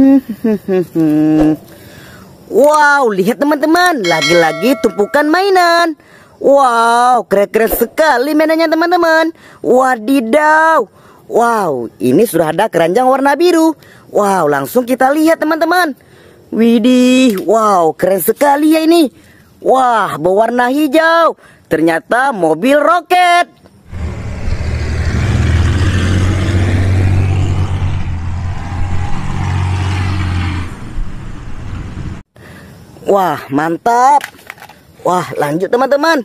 Wow, lihat teman-teman, lagi-lagi tumpukan mainan. Wow, keren-keren sekali mainannya teman-teman. Wadidaw. Wow, ini sudah ada keranjang warna biru. Wow, langsung kita lihat teman-teman. Widih, wow, keren sekali ya ini. Wah, berwarna hijau. Ternyata mobil roket. Wah, mantap. Wah, lanjut teman-teman.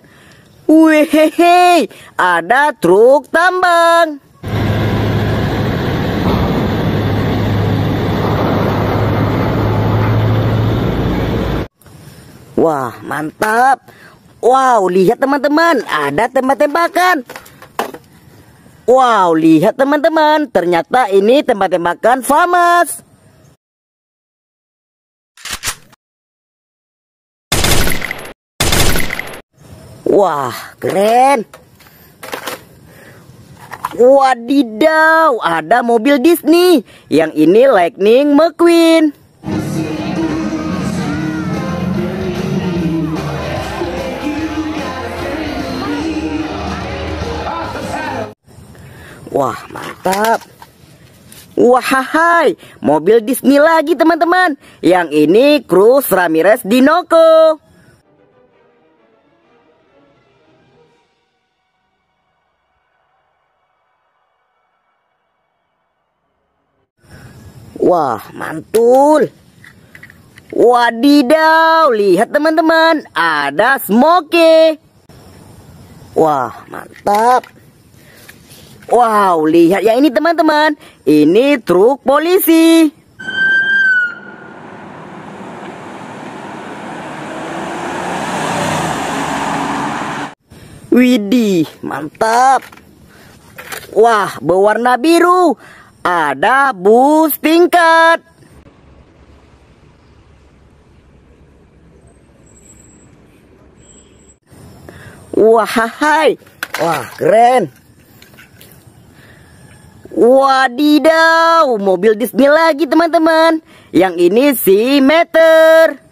Wih, ada truk tambang. Wah, mantap. Wow, lihat teman-teman, ada tembak-tembakan. Wow, lihat teman-teman, ternyata ini tembak-tembakan famas. Wah, keren. Wadidaw, ada mobil Disney. Yang ini Lightning McQueen. Wah, mantap. Wahai, mobil Disney lagi teman-teman. Yang ini Cruz Ramirez Dinoco. Wah, mantul. Wadidaw, lihat teman-teman, ada smoke. Wah, mantap. Wow, lihat yang ini teman-teman. Ini truk polisi. Widih, mantap. Wah, berwarna biru. Ada bus tingkat. Wah, hai. Wah, keren. Wadidaw, mobil Disney lagi teman-teman. Yang ini si meter.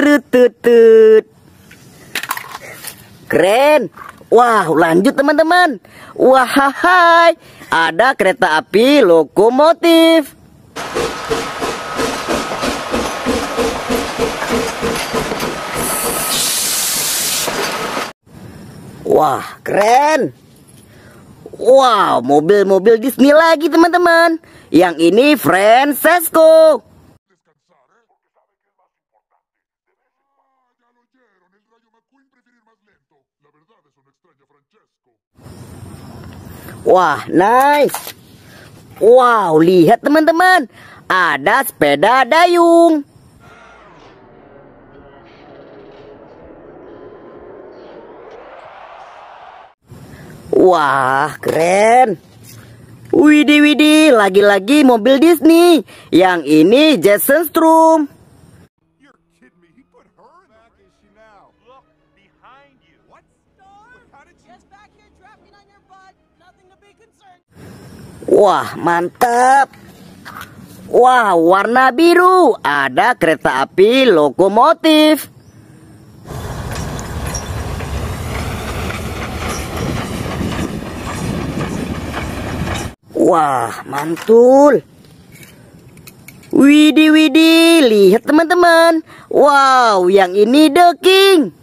Terututut. Keren. Wah, lanjut teman-teman. Wah, hai. Ada kereta api lokomotif. Wah, keren. Wow, mobil-mobil Disney lagi teman-teman. Yang ini Francesco. Wah, nice. Wow, lihat teman-teman. Ada sepeda dayung. Wah, keren. Widih, widih, lagi-lagi mobil Disney. Yang ini Jason? Look behind you. What? Just back here on your butt. Wah, mantap. Wah, warna biru. Ada kereta api lokomotif. Wah, mantul. Widih, widih, lihat teman-teman. Wow, yang ini The King.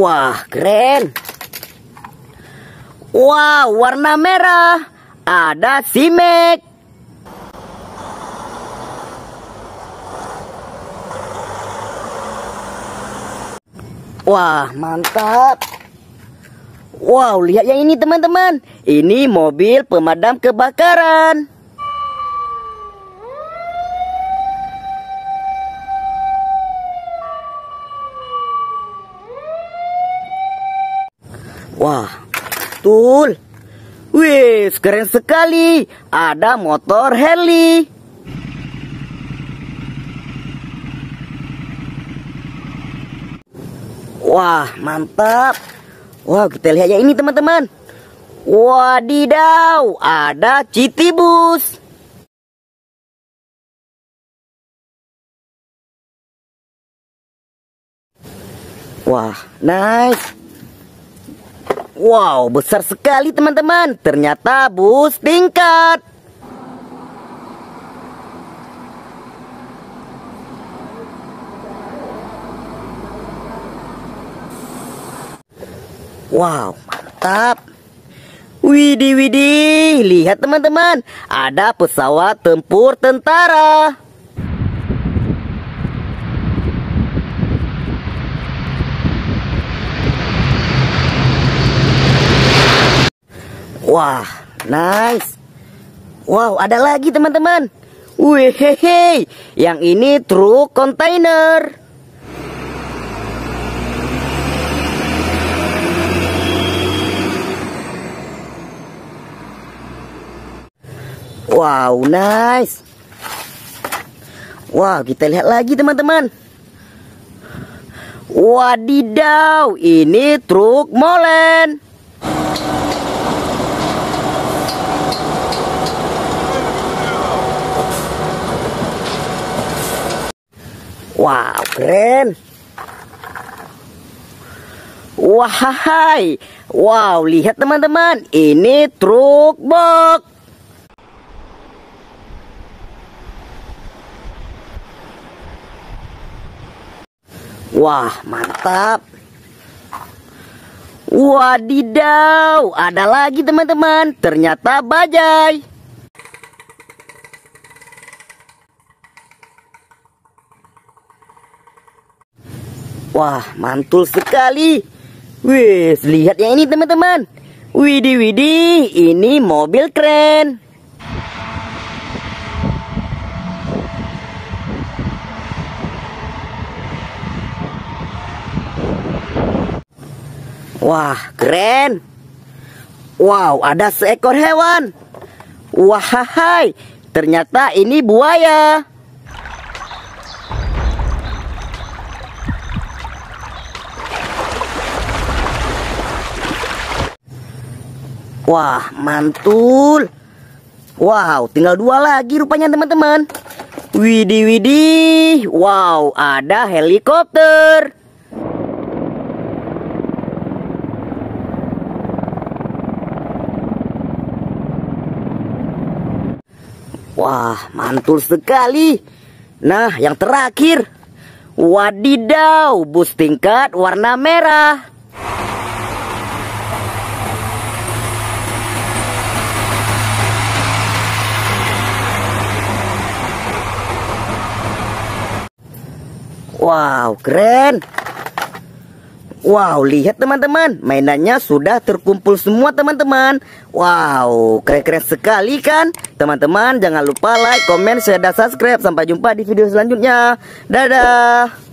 Wah, keren. Wah, warna merah. Ada simek. Wah, mantap. Wow, lihat yang ini teman-teman. Ini mobil pemadam kebakaran. Wah, betul. Wih, keren sekali. Ada motor heli. Wah, mantap. Wah, kita lihat ya ini teman-teman. Wadidaw, ada Citibus. Wah, nice. Wow, besar sekali teman-teman. Ternyata bus tingkat. Wow, mantap. Widih, widih. Lihat teman-teman. Ada pesawat tempur tentara. Wah, nice. Wow, ada lagi teman-teman. Wih, hehe. Yang ini truk kontainer. Wow, nice. Wow, kita lihat lagi teman-teman. Wadidaw, ini truk molen. Wow, keren. Wahai. Wow, lihat teman-teman. Ini truk box. Wah, mantap. Wadidaw, ada lagi teman-teman. Ternyata bajai. Wah, mantul sekali. Wih, lihat yang ini teman-teman. Widih, widih, ini mobil keren. Wah, keren. Wow, ada seekor hewan. Wahai, ternyata ini buaya. Wah, mantul. Wow, tinggal dua lagi rupanya teman-teman. Widih, widih. Wow, ada helikopter. Wah, mantul sekali. Nah, yang terakhir. Wadidaw, bus tingkat warna merah. Wow, keren. Wow, lihat teman-teman, mainannya sudah terkumpul semua teman-teman. Wow, keren-keren sekali kan? Teman-teman, jangan lupa like, komen, share, dan subscribe. Sampai jumpa di video selanjutnya. Dadah.